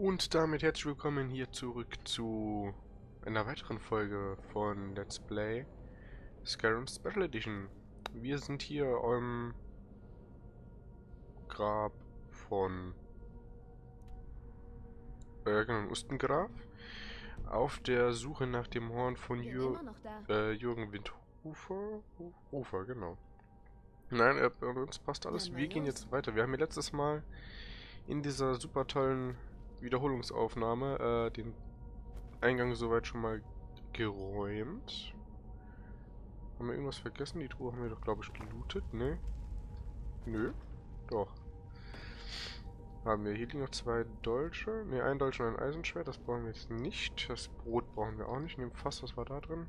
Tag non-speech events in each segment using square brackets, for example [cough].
Und damit herzlich willkommen hier zurück zu einer weiteren Folge von Let's Play Skyrim Special Edition. Wir sind hier am Grab von Bergen Ustengraf auf der Suche nach dem Horn von Jür äh, Jürgen Windhofer. Hofer, genau. Nein, äh, bei uns passt alles. Wir gehen jetzt weiter. Wir haben ja letztes Mal in dieser super tollen Wiederholungsaufnahme äh, den Eingang soweit schon mal geräumt. Haben wir irgendwas vergessen? Die Truhe haben wir doch, glaube ich, gelootet, ne? Nö. Doch. Haben wir. Hier liegen noch zwei Dolche. Ne, ein Dolch und ein Eisenschwert. Das brauchen wir jetzt nicht. Das Brot brauchen wir auch nicht. In dem Fass, was war da drin?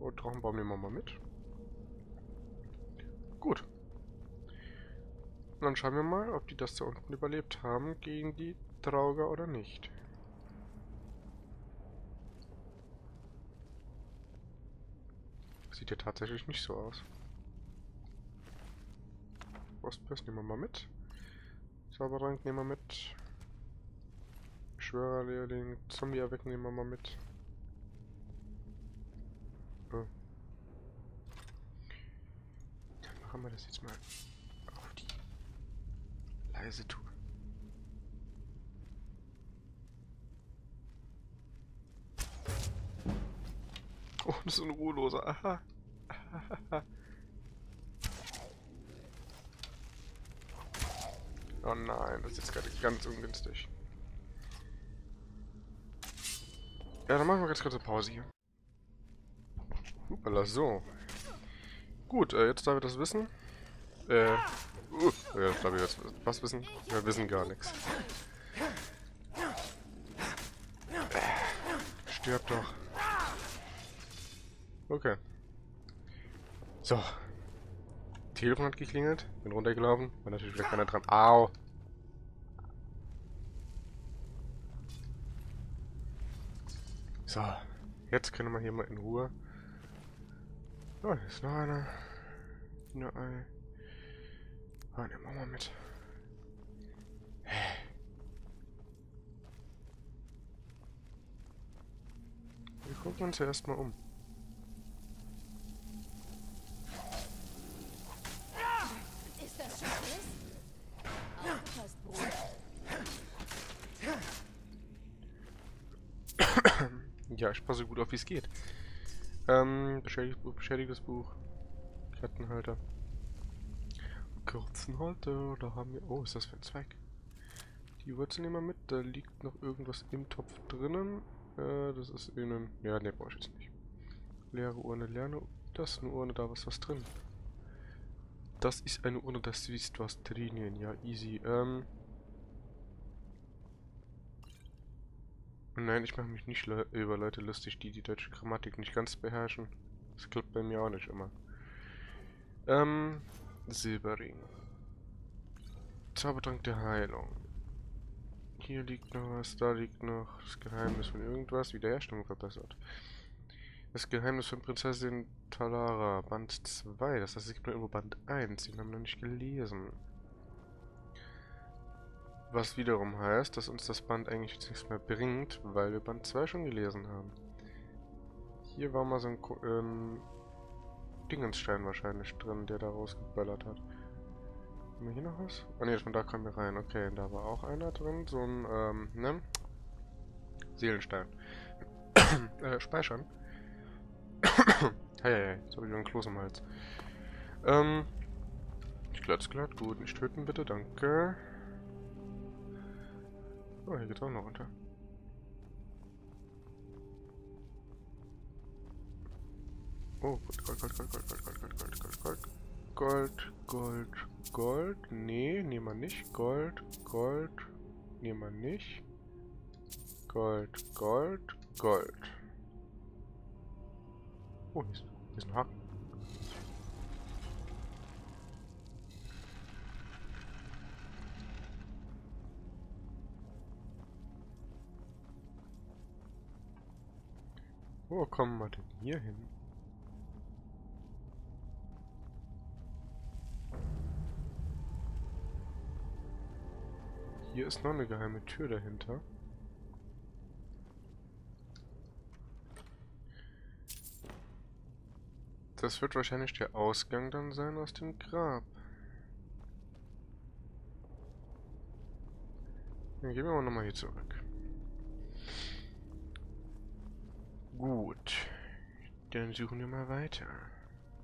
Oh, Drachenbaum nehmen wir mal mit. Gut. Und dann schauen wir mal, ob die das da unten überlebt haben gegen die Trauger oder nicht. Sieht ja tatsächlich nicht so aus. Frostpress nehmen wir mal mit. Zauberrank nehmen wir mit. Schwörerlehrling, Zombie erwecken nehmen wir mal mit. Oh. Dann machen wir das jetzt mal leise tun. Oh, das ist ein Ruheloser. Aha. Oh nein, das ist jetzt gerade ganz ungünstig. Ja, dann machen wir ganz kurz eine Pause hier. Hoppala, so. Gut, äh, jetzt da wir das wissen. Äh, Uh, ja, ich glaube, jetzt was wissen? Wir wissen gar nichts. Stirb doch. Okay. So. Telefon hat geklingelt. Bin runtergelaufen. War natürlich wieder keiner dran. Au! So. Jetzt können wir hier mal in Ruhe. Oh, hier ist noch einer. Nur ein. Ah, nehmen wir mal mit. Wir gucken uns ja erstmal um. Ist das schon alles? Aufgepasst, Bruder. ja, ich passe gut auf, wie es geht. Ähm, beschädigtes Buch, beschädigtes Buch. Kettenhalter. Kürzenhalter, da haben wir... Oh, ist das für ein Zweig? Die Wurzel nehmen wir mit. Da liegt noch irgendwas im Topf drinnen. Äh, das ist innen... Ja, ne, brauche ich jetzt nicht. Leere Urne, leere... Das ist eine Urne, da ist was drin. Das ist eine Urne, das ist was drinnen. Ja, easy. Ähm... Nein, ich mache mich nicht le über Leute lustig, die die deutsche Grammatik nicht ganz beherrschen. Das klappt bei mir auch nicht immer. Ähm, Silberring. Zaubertrank der Heilung. Hier liegt noch was, da liegt noch das Geheimnis von irgendwas. Wiederherstellung verbessert. Das Geheimnis von Prinzessin Talara, Band 2. Das heißt, es gibt nur irgendwo Band 1. Den haben wir noch nicht gelesen. Was wiederum heißt, dass uns das Band eigentlich nichts mehr bringt, weil wir Band 2 schon gelesen haben. Hier war mal so ein ähm, Dingensstein wahrscheinlich drin, der da rausgeböllert hat. Haben wir hier noch was? Ah ne, von da kommen wir rein. Okay, da war auch einer drin. So ein, ähm, ne? Seelenstein. [coughs] äh, speichern. [coughs] hey, hey, jetzt habe ich wieder ein Kloß im Hals. Ähm, glatt, glatt, gut. Nicht töten bitte, danke. Oh, hier geht's auch noch runter. Oh, Gold, Gold, Gold, Gold, Gold, Gold, Gold, Gold, Gold, Gold, Gold, Gold, Gold. Nee, nehmen wir nicht. Gold, Gold, nehmen wir nicht. Gold, Gold, Gold. Oh, hier ist, hier ist ein Haken. Wo kommen wir denn hier hin? Hier ist noch eine geheime Tür dahinter. Das wird wahrscheinlich der Ausgang dann sein aus dem Grab. Dann gehen wir mal nochmal hier zurück. Gut. Dann suchen wir mal weiter.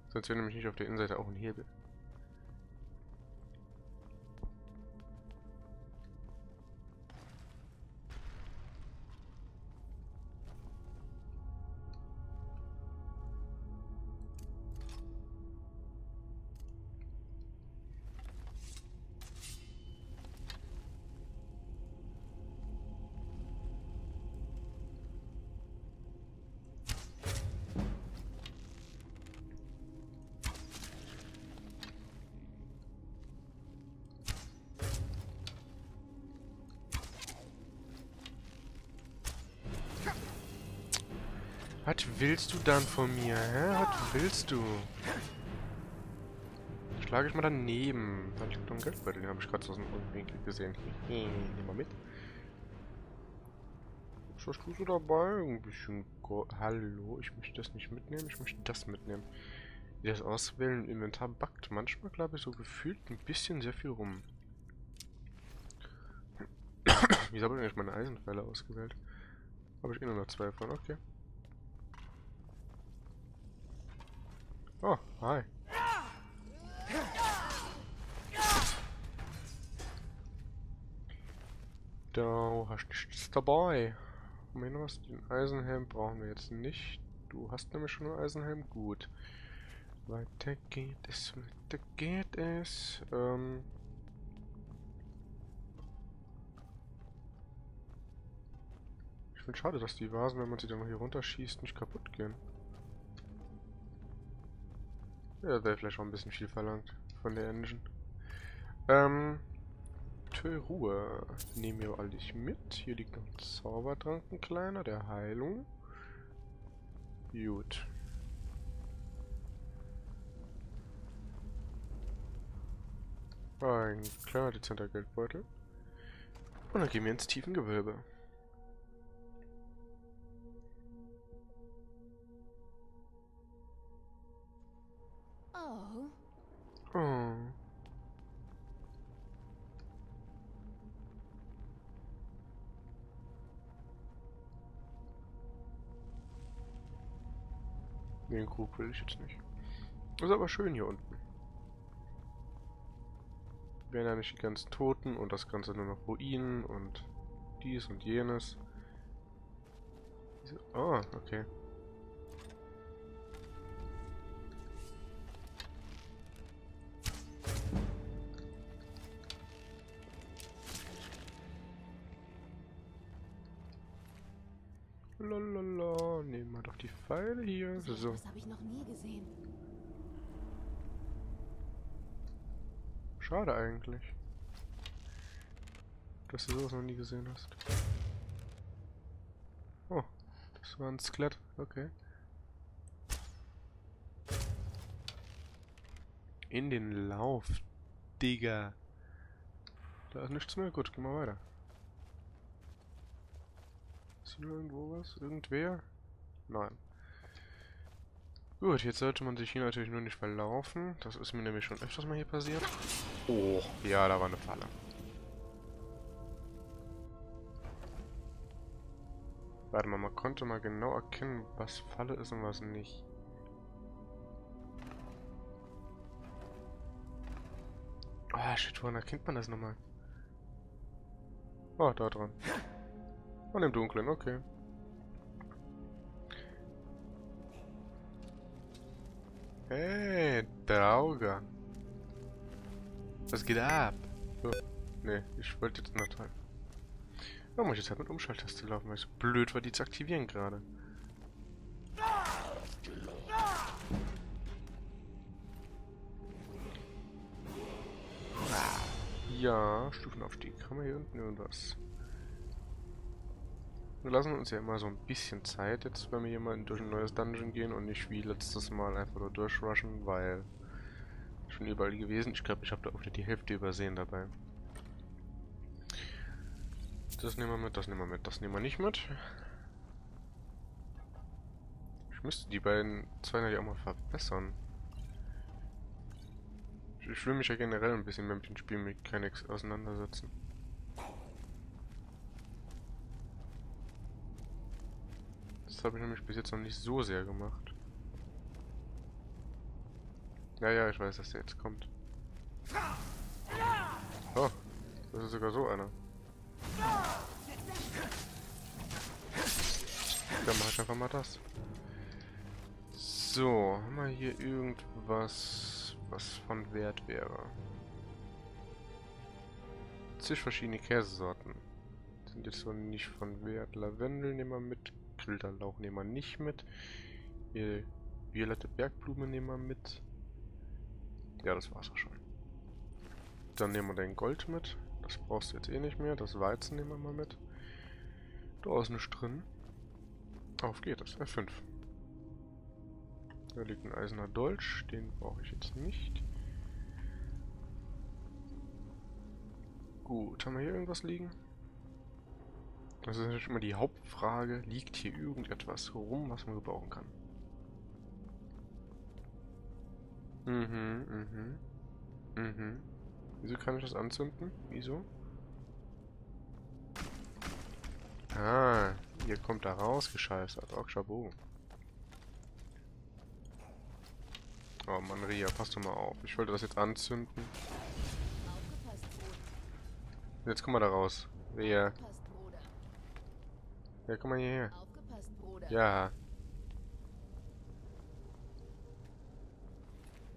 Sonst wäre nämlich nicht auf der Innenseite auch ein Hebel. Willst du dann von mir, hä? Was willst du? Schlage ich mal daneben. Dann liegt noch ein Geldbeutel, den habe ich gerade so aus dem Winkel gesehen. [laughs] Nehmen wir mit. Was hast du dabei? Ein bisschen... Go Hallo, ich möchte das nicht mitnehmen, ich möchte das mitnehmen. Das Auswählen im Inventar backt manchmal, glaube ich, so gefühlt ein bisschen sehr viel rum. [coughs] Wieso habe ich eigentlich meine Eisenpfeile ausgewählt? Habe ich eh nur noch zwei von, okay. Oh, hi. Du hast nichts dabei. Was? Den Eisenhelm brauchen wir jetzt nicht. Du hast nämlich schon einen Eisenhelm. Gut. Weiter geht es, weiter geht es. Ähm... Ich finde schade, dass die Vasen, wenn man sie dann hier runterschießt, nicht kaputt gehen. Ja, wäre vielleicht auch ein bisschen viel verlangt von der Engine. Ähm, Ruhe. Nehmen wir alles mit. Hier liegt noch ein Zaubertrank, ein kleiner, der Heilung. Gut. Ein kleiner dezenter Geldbeutel. Und dann gehen wir ins tiefen will ich jetzt nicht. Ist aber schön hier unten. Wären ja nicht die ganzen Toten und das Ganze nur noch Ruinen und dies und jenes. Oh, okay. Hier. So. Das habe ich noch nie gesehen. Schade eigentlich. Dass du sowas noch nie gesehen hast. Oh, das war ein Skelett. Okay. In den Lauf, Digga. Da ist nichts mehr. Gut, gehen wir weiter. Ist hier irgendwo was? Irgendwer? Nein. Gut, jetzt sollte man sich hier natürlich nur nicht verlaufen. Das ist mir nämlich schon öfters mal hier passiert. Oh, ja, da war eine Falle. Warte mal, man konnte mal genau erkennen, was Falle ist und was nicht. Ah, oh, shit, woran erkennt man das nochmal? Oh, da dran. Und im Dunkeln, okay. Hey, Drauger. Was geht ab? Oh, ne, ich wollte jetzt noch toll. Da muss ich jetzt halt mit Umschalttaste laufen, weil es so blöd war, die zu aktivieren gerade. Ja, Stufenaufstieg. Haben wir hier unten irgendwas? Wir lassen uns ja immer so ein bisschen Zeit jetzt, wenn wir mal durch ein neues Dungeon gehen und nicht wie letztes Mal einfach nur durchrushen, weil schon überall gewesen. Ich glaube, ich habe da auch nicht die Hälfte übersehen dabei. Das nehmen wir mit, das nehmen wir mit, das nehmen wir nicht mit. Ich müsste die beiden Zweiner ja auch mal verbessern. Ich will mich ja generell ein bisschen mit den Spielmechanics auseinandersetzen. Das habe ich nämlich bis jetzt noch nicht so sehr gemacht. Ja, ja, ich weiß, dass der jetzt kommt. Oh, das ist sogar so einer. Dann mache ich einfach mal das. So, haben wir hier irgendwas, was von Wert wäre? Zig verschiedene Käsesorten. Sind jetzt so nicht von Wert. Lavendel nehmen wir mit. Lauch nehmen wir nicht mit. Hier violette Bergblume nehmen wir mit. Ja, das war's auch schon. Dann nehmen wir den Gold mit. Das brauchst du jetzt eh nicht mehr. Das Weizen nehmen wir mal mit. Da ist nichts drin. Auf geht es. F5. Da liegt ein eiserner Dolch. Den brauche ich jetzt nicht. Gut, haben wir hier irgendwas liegen? Das ist natürlich immer die Hauptfrage. Liegt hier irgendetwas rum, was man gebrauchen kann? Mhm, mhm. Mhm. Wieso kann ich das anzünden? Wieso? Ah, ihr kommt da raus, gescheißert. Oh, Chabot. Oh Mann, Ria, passt doch mal auf. Ich wollte das jetzt anzünden. Jetzt komm mal da raus. Ria. Ja, komm mal hierher. Ja.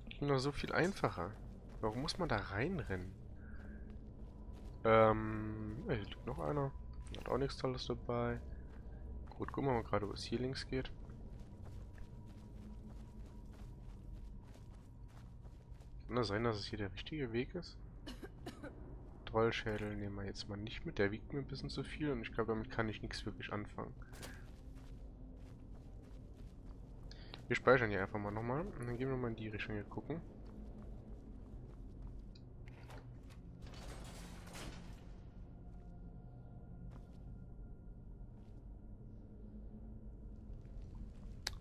Ging doch so viel einfacher. Warum muss man da reinrennen? Ähm, hier liegt noch einer. Hat auch nichts Tolles dabei. Gut, gucken wir mal gerade, wo es hier links geht. Kann das sein, dass es hier der richtige Weg ist? Trollschädel nehmen wir jetzt mal nicht mit. Der wiegt mir ein bisschen zu viel und ich glaube, damit kann ich nichts wirklich anfangen. Wir speichern hier einfach mal nochmal und dann gehen wir mal in die Richtung hier gucken.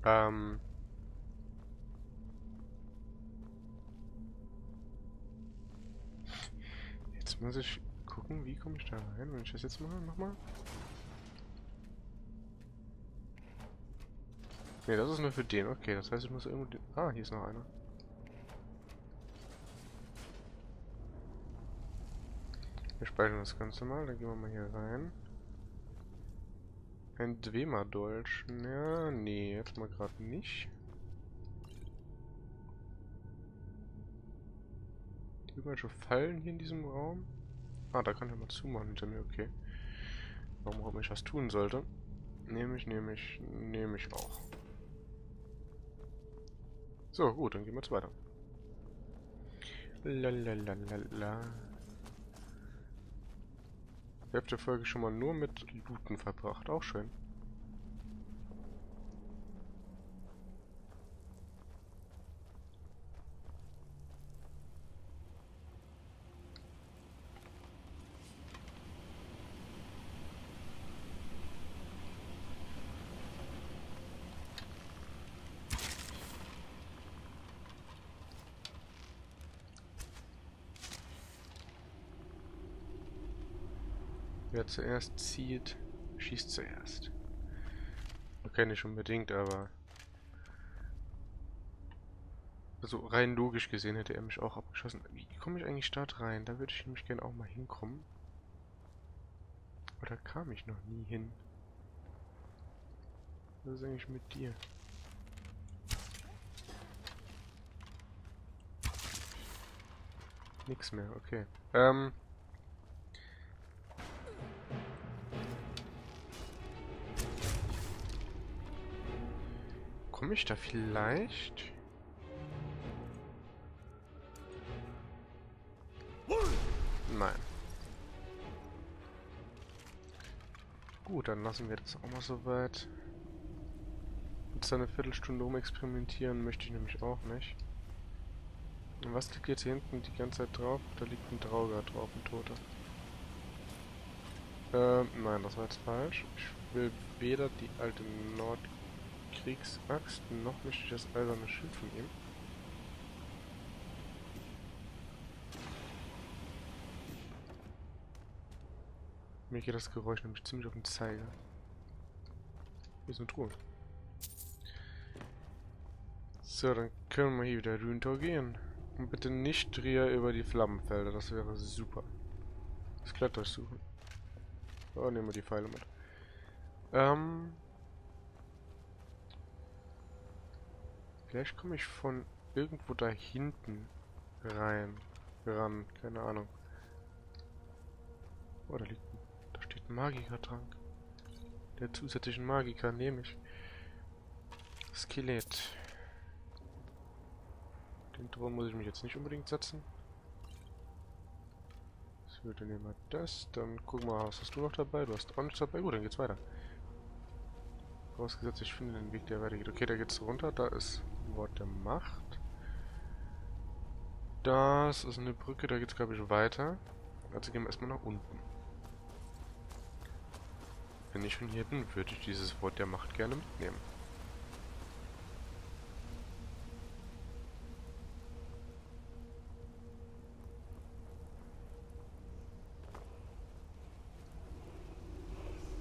Ähm. Jetzt muss ich gucken, wie komme ich da rein, wenn ich das jetzt mache, nochmal. Ne, das ist nur für den. Okay, das heißt, ich muss irgendwo... Ah, hier ist noch einer. Wir speichern das Ganze mal, dann gehen wir mal hier rein. Ein Dwemer-Dolch. Ja, nee, jetzt mal gerade nicht. Irgendwelche Fallen hier in diesem Raum? Ah, da kann er mal zumachen hinter mir, okay. Warum auch immer ich was tun sollte. Nehme ich, nehme ich, nehme ich auch. So, gut, dann gehen wir jetzt weiter. Lalalala. Hälfte der Folge schon mal nur mit Looten verbracht. Auch schön. Wer zuerst zieht, schießt zuerst. Okay, nicht unbedingt, aber... Also rein logisch gesehen hätte er mich auch abgeschossen. Wie komme ich eigentlich da rein? Da würde ich nämlich gerne auch mal hinkommen. Da kam ich noch nie hin. Was ist eigentlich mit dir? Nix mehr, okay. Ähm... Komme ich da vielleicht? Nein. Gut, dann lassen wir das auch mal so weit. Jetzt eine Viertelstunde experimentieren möchte ich nämlich auch nicht. Und was liegt jetzt hier hinten die ganze Zeit drauf? Da liegt ein Drauger drauf, ein Toter. Ähm, nein, das war jetzt falsch. Ich will weder die alte Nordkriegsaxt, noch möchte ich das eiserne Schild von ihm. Mir geht das Geräusch nämlich ziemlich auf den Zeiger. Hier ist eine Truhe. So, dann können wir hier wieder runter gehen. Und bitte nicht drehen über die Flammenfelder, das wäre super. Das Kletters suchen. Oh, nehmen wir die Pfeile mit. Ähm. Vielleicht komme ich von irgendwo da hinten rein. Ran, keine Ahnung. Oh, da liegt Da steht ein Magikertrank. Der zusätzlichen Magiker nehme ich. Skelett. Den Thron muss ich mich jetzt nicht unbedingt setzen. So, dann nehmen wir das. Dann gucken wir mal, was hast du noch dabei? Du hast auch nichts dabei. Gut, dann geht's weiter. Vorausgesetzt, ich finde den Weg, der weitergeht. Okay, da geht's runter. Da ist Wort der Macht. Das ist eine Brücke, da geht's, glaube ich, weiter. Also gehen wir erstmal nach unten. Wenn ich schon hier bin, würde ich dieses Wort der Macht gerne mitnehmen.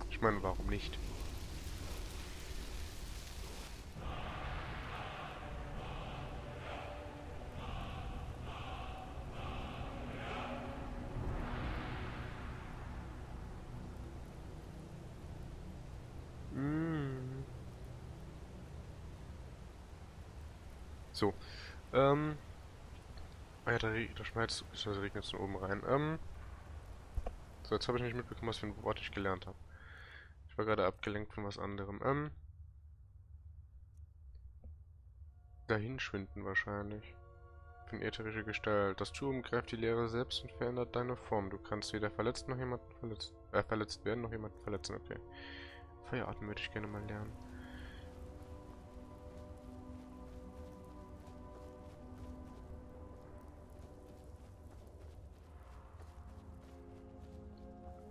Ich meine, warum nicht? Mm. So. Ähm. Ah ja, da, da schmeißt es, regnet es oben rein. Ähm. So, jetzt habe ich nicht mitbekommen, was für ein Wort ich gelernt habe war gerade abgelenkt von was anderem. Ähm. Dahin schwinden wahrscheinlich. Für ätherische Gestalt. Das Turm greift die Leere selbst und verändert deine Form. Du kannst weder verletzt noch jemanden verletzt, äh, verletzt werden, noch jemanden verletzen. Okay. Feuerarten würde ich gerne mal lernen.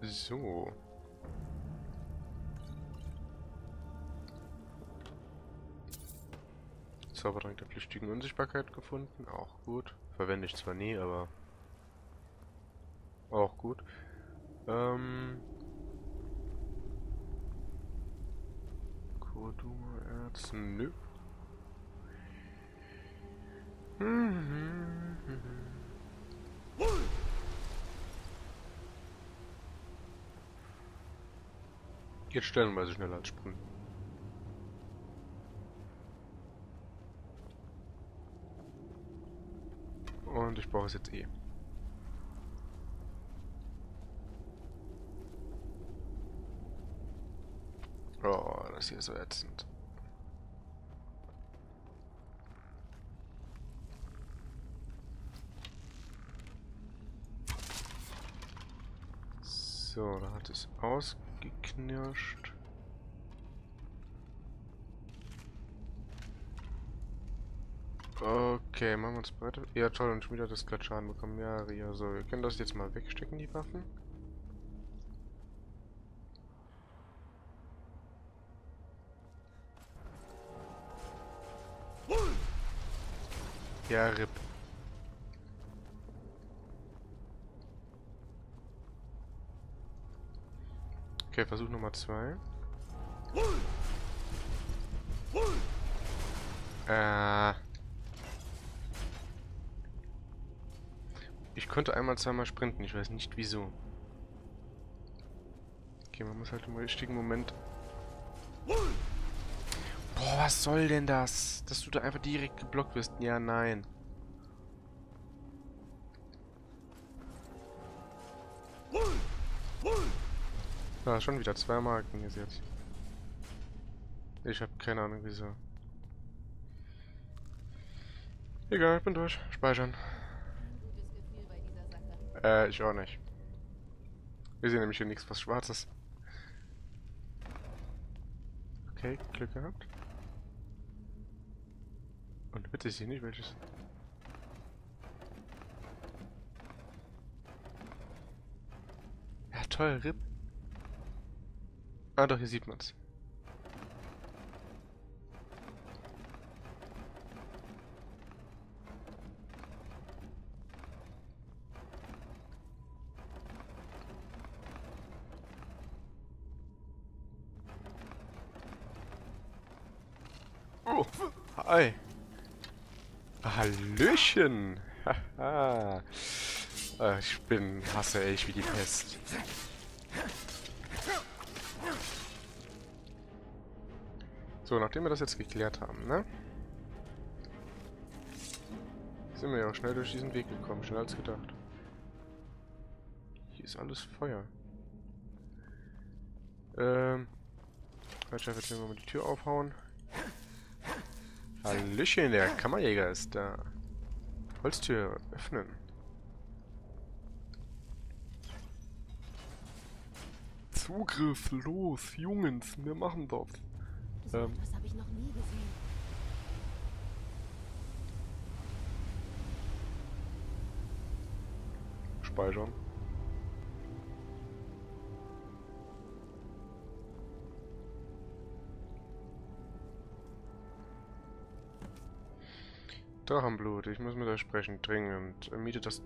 So. Zaubertrank der flüchtigen Unsichtbarkeit gefunden. Auch gut. Verwende ich zwar nie, aber auch gut. Ähm. Koduma-Erz. Nö. Geht stellenweise schneller als Sprinten. Und ich brauche es jetzt eh. Oh, das hier ist so ätzend. So, da hat es ausgeknirscht. Okay, machen wir uns weiter. Ja, toll, und schon wieder das Schaden bekommen. Ja, Ria, so. Wir können das jetzt mal wegstecken, die Waffen. Ja, RIP. Okay, Versuch Nummer zwei. Äh... Ich konnte einmal zweimal sprinten, ich weiß nicht wieso. Okay, man muss halt im richtigen Moment... Boah, was soll denn das? Dass du da einfach direkt geblockt wirst. Ja, nein. Ah, schon wieder zwei Marken gesetzt. Ich habe keine Ahnung wieso. Egal, ich bin durch. Speichern. Äh, ich auch nicht. Wir sehen nämlich hier nichts was Schwarzes. Okay, Glück gehabt. Und bitte ich hier nicht welches. Ja, toll, RIP. Ah, doch, hier sieht man's. Oh, hi. Hallöchen. [laughs] Haha. Äh, ich bin, hasse Elch wie die Pest. So, nachdem wir das jetzt geklärt haben, ne? Sind wir ja auch schnell durch diesen Weg gekommen, schneller als gedacht. Hier ist alles Feuer. Ähm. Werde jetzt mal die Tür aufhauen. Hallöchen, der Kammerjäger ist da. Holztür öffnen. Zugriff, los, Jungs, wir machen das. So ähm. etwas habe ich noch nie gesehen. Speichern. Drachenblut, ich muss mit euch sprechen, dringend. Er mietet das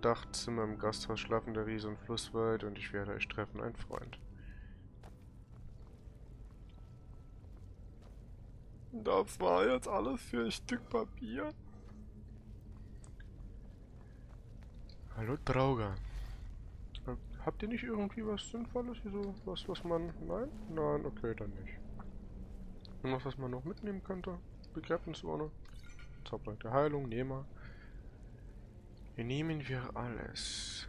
Dachzimmer im Gasthaus Schlafender Riese und Flusswald und ich werde euch treffen, ein Freund. Das war jetzt alles für ein Stück Papier? Hallo Trauger. Habt ihr nicht irgendwie was Sinnvolles? So was, was man... Nein? Nein, okay, dann nicht. Und was, was man noch mitnehmen könnte? Begräbnisurne? Der Heilung, nehmen wir. Nehmen wir alles.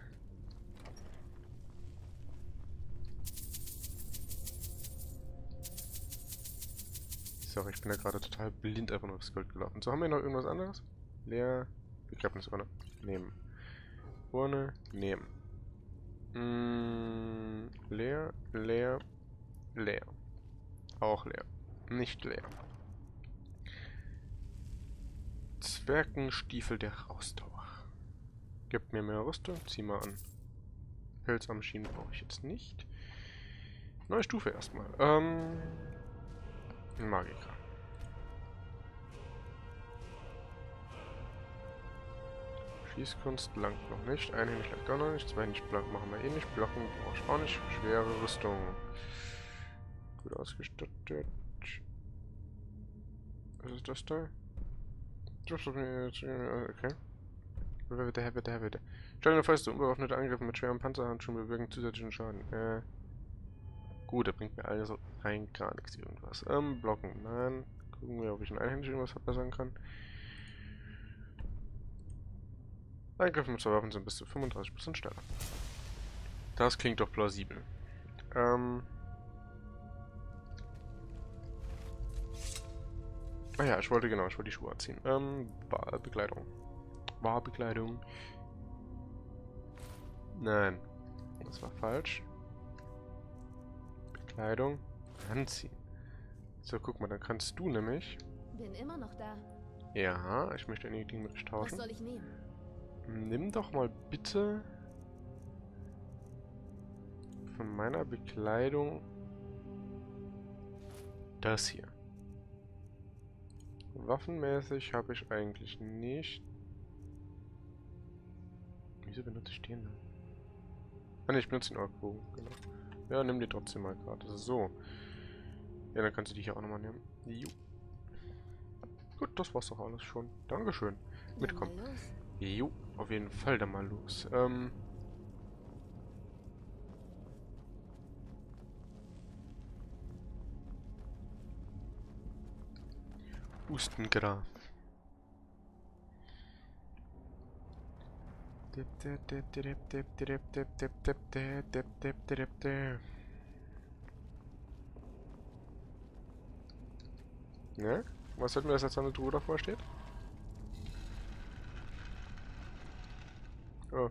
Sorry, ich bin ja gerade total blind einfach nur aufs Gold gelaufen. So, haben wir noch irgendwas anderes? Leer. Begräbnisurne. Nehmen. Urne. Nehmen. Mm, leer, leer, leer. Auch leer. Nicht leer. Zwergenstiefel der Raustauer. Gibt mir mehr Rüstung. Zieh mal an. Pilz am Schienen brauche ich jetzt nicht. Neue Stufe erstmal. Ähm. Magiker. Schießkunst langt noch nicht. Einhändig langt auch noch nicht. Zweihändig blank machen wir eh nicht. Blocken brauche ich auch nicht. Schwere Rüstung. Gut ausgestattet. Was ist das da? Okay. Bitte, bitte, Herr, bitte. Stell dir du unbewaffnete Angriffe mit schweren Panzerhandschuhen bewirken zusätzlichen Schaden. Äh. Gut, der bringt mir alles rein gar nichts irgendwas. Ähm, blocken. Nein. Gucken wir, ob ich in einhändig irgendwas verbessern kann. Angriffe mit zwei Waffen sind bis zu 35% schneller. Das klingt doch plausibel. Ähm. Ah ja, ich wollte genau, ich wollte die Schuhe anziehen. Ähm, Wahlbekleidung. Wahlbekleidung. Nein. Das war falsch. Bekleidung. Anziehen. So, guck mal, dann kannst du nämlich... Bin immer noch da. Ja, ich möchte einige mit euch tauschen. Was soll ich nehmen? Nimm doch mal bitte von meiner Bekleidung das hier. Waffenmäßig habe ich eigentlich nicht. Wieso benutze ich den dann? Ah ne, ich benutze den Orkbogen, genau. Ja, nimm die trotzdem mal gerade. So. Ja, dann kannst du die hier auch nochmal nehmen. Jo. Gut, das war's doch alles schon. Dankeschön. Mitkommen. Jo, auf jeden Fall dann mal los. Ähm. Hustengraf. Ne? Was hat mir das als eine Truhe davor steht? Oh.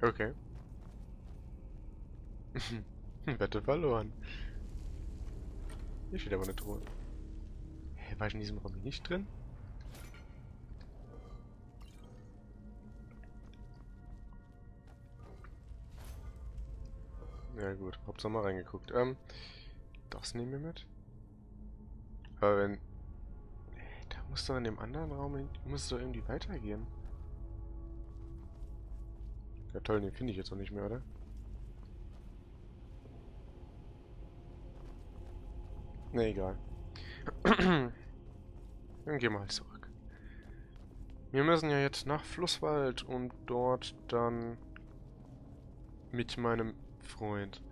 Okay. [laughs] Wette verloren. Hier steht aber eine Truhe. War ich in diesem Raum nicht drin? Ja gut, Hauptsache mal reingeguckt. Ähm, das nehmen wir mit. Aber wenn... Da muss doch in dem anderen Raum, muss es doch irgendwie weitergehen. Ja toll, den finde ich jetzt noch nicht mehr, oder? Ne, egal. [clears throat] Dann gehen wir halt zurück. Wir müssen ja jetzt nach Flusswald und dort dann mit meinem Freund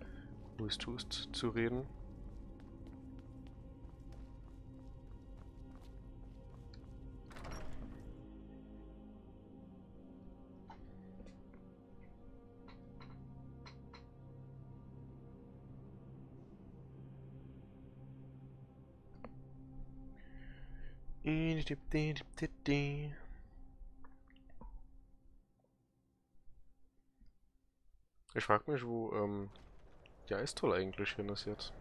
Who's Tust zu reden. Ich frag mich, wo ähm, die Eistoll eigentlich hin ist jetzt.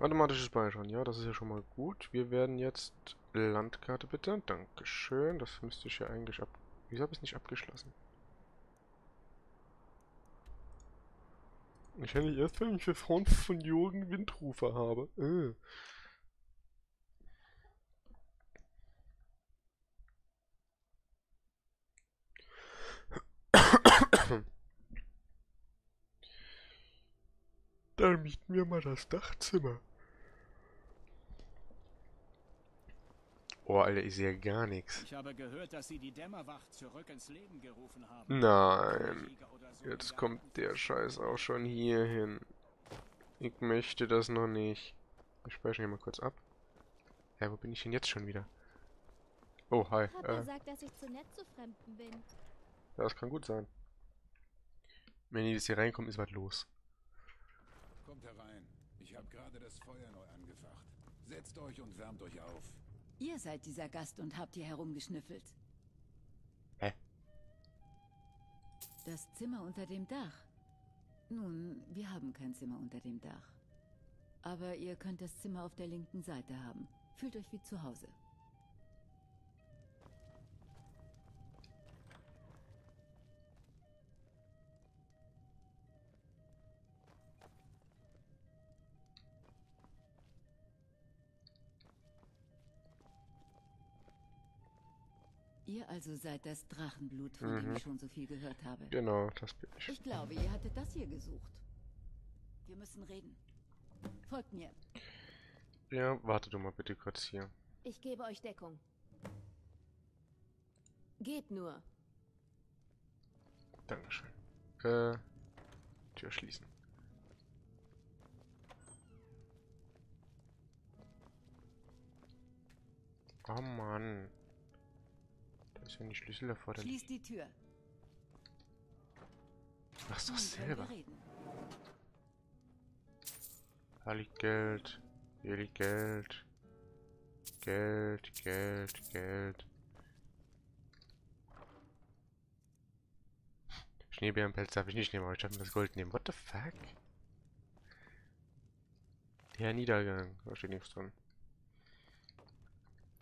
Automatisches Speichern, ja, das ist ja schon mal gut. Wir werden jetzt Landkarte bitte. Dankeschön. Das müsste ich ja eigentlich ab... Wieso habe ich es nicht abgeschlossen? Ich hätte erst, wenn ich das Horn von Jürgen Windrufer habe. Äh. Dann mieten wir mal das Dachzimmer. Oh, Alter, ich sehe gar nichts. Ich habe gehört, dass Sie die Dämmerwacht zurück ins Leben gerufen haben. Nein. Jetzt kommt der Scheiß auch schon hier hin. Ich möchte das noch nicht. Ich speichere hier mal kurz ab. Ja, wo bin ich denn jetzt schon wieder? Oh, hi. Papa äh, sagt, dass ich zu nett zu Fremden bin. Ja, das kann gut sein. Wenn die jetzt hier reinkommen, ist was los. Kommt herein. Ich habe gerade das Feuer neu angefacht. Setzt euch und wärmt euch auf. Ihr seid dieser Gast und habt hier herumgeschnüffelt. Hä? Das Zimmer unter dem Dach. Nun, wir haben kein Zimmer unter dem Dach. Aber ihr könnt das Zimmer auf der linken Seite haben. Fühlt euch wie zu Hause. Ihr also seid das Drachenblut, von mhm. dem ich schon so viel gehört habe. Genau, das bin ich. Ich glaube, ihr hattet das hier gesucht. Wir müssen reden. Folgt mir. Ja, warte du mal bitte kurz hier. Ich gebe euch Deckung. Geht nur. Dankeschön. Äh, Tür schließen. Oh Mann. Ist nicht Schlüssel erforderlich. Schließ die Tür. Mach's doch selber. Da liegt Geld. Hier liegt Geld. Geld, Geld, Geld. Schneebärenpelz darf ich nicht nehmen, aber ich darf das Gold nehmen. What the fuck? Der Niedergang. Da steht nichts drin.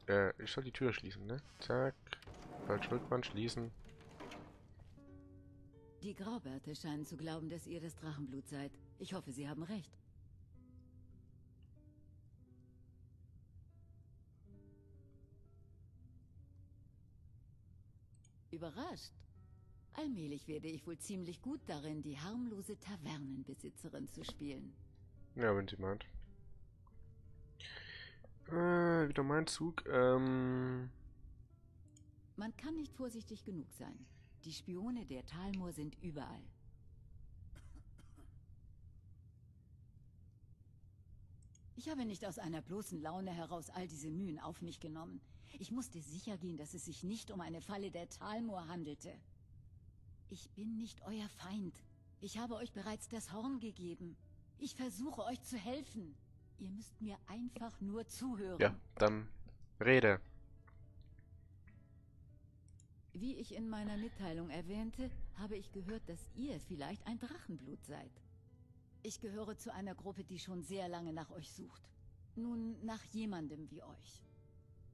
Äh, ich soll die Tür schließen, ne? Zack. Rückwand schließen. Die Graubärte scheinen zu glauben, dass ihr das Drachenblut seid. Ich hoffe, sie haben recht. Überrascht. Allmählich werde ich wohl ziemlich gut darin, die harmlose Tavernenbesitzerin zu spielen. Ja, wenn sie meint. Äh, wieder mein Zug. Ähm... Man kann nicht vorsichtig genug sein. Die Spione der Talmor sind überall. Ich habe nicht aus einer bloßen Laune heraus all diese Mühen auf mich genommen. Ich musste sicher gehen, dass es sich nicht um eine Falle der Talmor handelte. Ich bin nicht euer Feind. Ich habe euch bereits das Horn gegeben. Ich versuche euch zu helfen. Ihr müsst mir einfach nur zuhören. Ja, dann rede. Wie ich in meiner Mitteilung erwähnte, habe ich gehört, dass ihr vielleicht ein Drachenblut seid. Ich gehöre zu einer Gruppe, die schon sehr lange nach euch sucht. Nun, nach jemandem wie euch.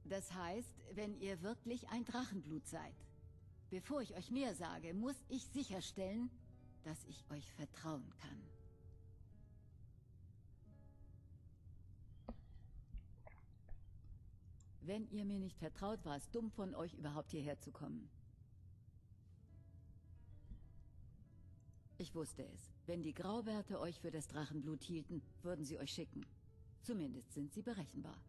Das heißt, wenn ihr wirklich ein Drachenblut seid. Bevor ich euch mehr sage, muss ich sicherstellen, dass ich euch vertrauen kann. Wenn ihr mir nicht vertraut, war es dumm von euch, überhaupt hierher zu kommen. Ich wusste es. Wenn die Grauwerte euch für das Drachenblut hielten, würden sie euch schicken. Zumindest sind sie berechenbar.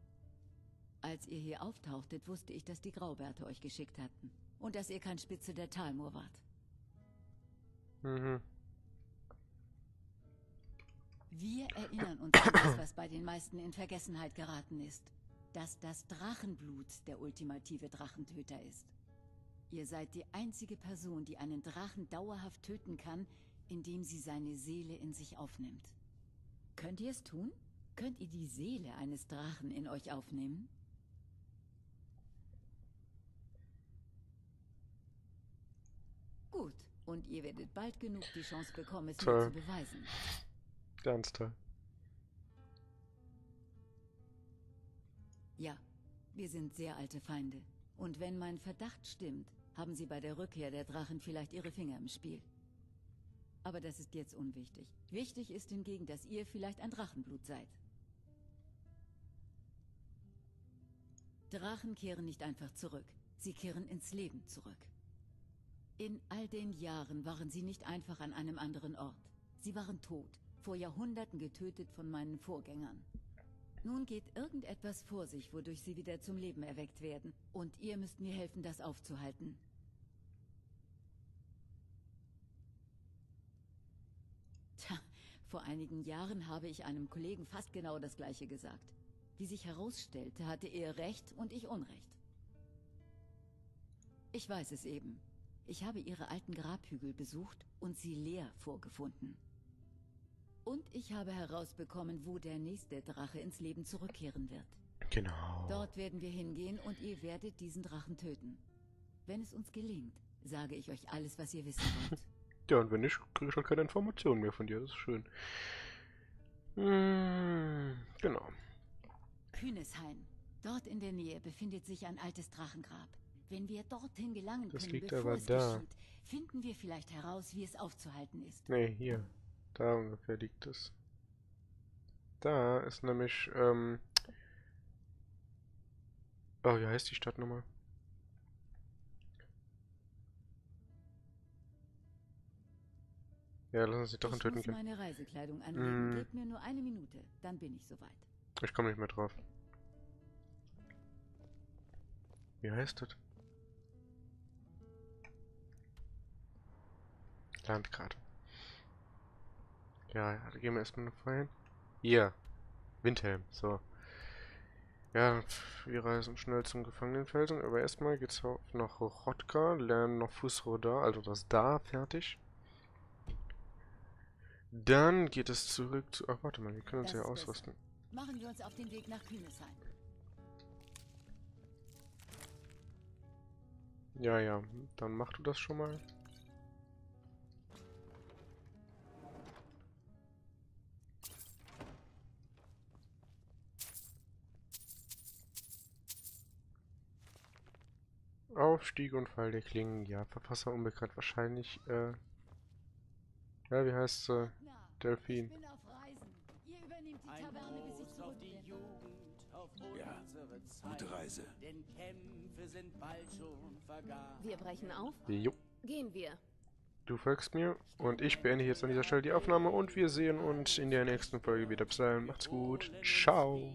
Als ihr hier auftauchtet, wusste ich, dass die Grauwerte euch geschickt hatten. Und dass ihr kein Spitze der Talmor wart. Mhm. Wir erinnern uns an das, was bei den meisten in Vergessenheit geraten ist. Dass das Drachenblut der ultimative Drachentöter ist. Ihr seid die einzige Person, die einen Drachen dauerhaft töten kann, indem sie seine Seele in sich aufnimmt. Könnt ihr es tun? Könnt ihr die Seele eines Drachen in euch aufnehmen? Gut, und ihr werdet bald genug die Chance bekommen, es mir Toll. zu beweisen. Ganz toll. Ja, wir sind sehr alte Feinde. Und wenn mein Verdacht stimmt, haben sie bei der Rückkehr der Drachen vielleicht ihre Finger im Spiel. Aber das ist jetzt unwichtig. Wichtig ist hingegen, dass ihr vielleicht ein Drachenblut seid. Drachen kehren nicht einfach zurück. Sie kehren ins Leben zurück. In all den Jahren waren sie nicht einfach an einem anderen Ort. Sie waren tot, vor Jahrhunderten getötet von meinen Vorgängern. Nun geht irgendetwas vor sich, wodurch sie wieder zum Leben erweckt werden. Und ihr müsst mir helfen, das aufzuhalten. Tja, vor einigen Jahren habe ich einem Kollegen fast genau das Gleiche gesagt. Wie sich herausstellte, hatte er Recht und ich Unrecht. Ich weiß es eben. Ich habe ihre alten Grabhügel besucht und sie leer vorgefunden. Und ich habe herausbekommen, wo der nächste Drache ins Leben zurückkehren wird. Genau. Dort werden wir hingehen und ihr werdet diesen Drachen töten. Wenn es uns gelingt, sage ich euch alles, was ihr wissen wollt. [laughs] Ja, und wenn nicht, kriege ich halt keine Informationen mehr von dir. Das ist schön. Hm, genau. Kühneshain. Dort in der Nähe befindet sich ein altes Drachengrab. Wenn wir dorthin gelangen Das können, liegt bevor aber es da. geschieht, finden wir vielleicht heraus, wie es aufzuhalten ist. Nee, hier. Da ungefähr liegt es. Da ist nämlich, ähm... Oh, wie heißt die Stadt nochmal? Ja, lass uns die doch töten können. meine Reisekleidung anlegen. Mm. Gebt mir nur eine Minute, dann bin ich soweit. Ich komme nicht mehr drauf. Wie heißt das? Landkarte. Ja, da gehen wir erstmal noch vorhin. Hier. Windhelm, so. Ja, wir reisen schnell zum Gefangenenfelsen, aber erstmal geht's nach Rotka, lernen noch Fußroda, also das da, fertig. Dann geht es zurück zu... Ach, warte mal, wir können uns Das ja ausrüsten. Machen wir uns auf den Weg nach Kühneshain. Ja, ja, dann mach du das schon mal. Aufstieg und Fall der Klingen, ja, Verfasser unbekannt, wahrscheinlich, äh, ja, wie heißt sie? Na, Delphine. Ja. Gute Reise. Denn Kämpfe sind bald schon vergangen. Wir brechen auf. Jo, Gehen wir. du folgst mir und ich beende jetzt an dieser Stelle die Aufnahme und wir sehen uns in der nächsten Folge wieder. Bis dahin, macht's gut, ciao.